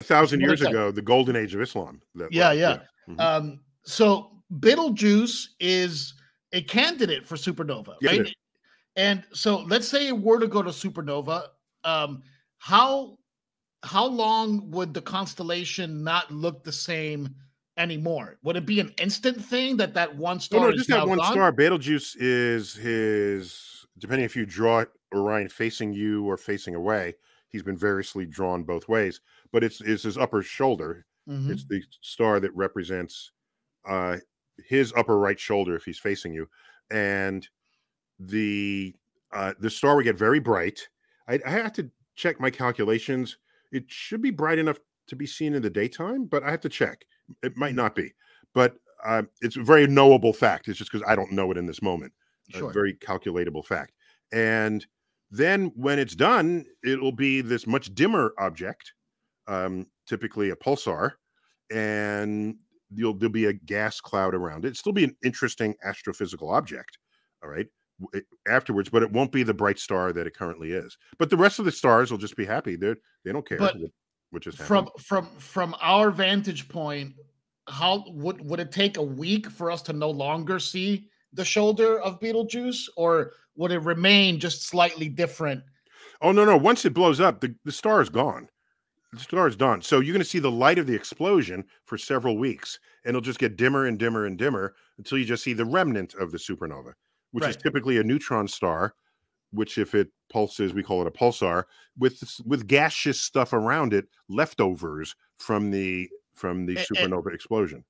a thousand years ago, the golden age of Islam. yeah, yeah. yeah. Mm-hmm. Um, so Betelgeuse is a candidate for supernova, yeah, right? And so let's say it were to go to supernova, um, how how long would the constellation not look the same anymore? Would it be an instant thing that that one star? No, no just that one gone? star. Betelgeuse is his. Depending if you draw Orion facing you or facing away, he's been variously drawn both ways. But it's it's his upper shoulder. Mm-hmm. It's the star that represents uh, his upper right shoulder if he's facing you, and the uh, the star would get very bright. I, I have to check my calculations. It should be bright enough to be seen in the daytime, but I have to check. It might mm. not be, but uh, it's a very knowable fact. It's just because I don't know it in this moment. Sure. A very calculatable fact. And then when it's done, it'll be this much dimmer object, um, typically a pulsar, and there'll be a gas cloud around it. It'll still be an interesting astrophysical object. All right. Afterwards, but it won't be the bright star that it currently is. But the rest of the stars will just be happy. They're, they don't care. But which is from from from our vantage point, how would would it take a week for us to no longer see the shoulder of Betelgeuse, or would it remain just slightly different? Oh no, no. Once it blows up, the, the star is gone the star is done. So you're going to see the light of the explosion for several weeks, and it'll just get dimmer and dimmer and dimmer until you just see the remnant of the supernova, which right. is typically a neutron star. Which, if it pulses, we call it a pulsar with with gaseous stuff around it, leftovers from the from the supernova and, explosion.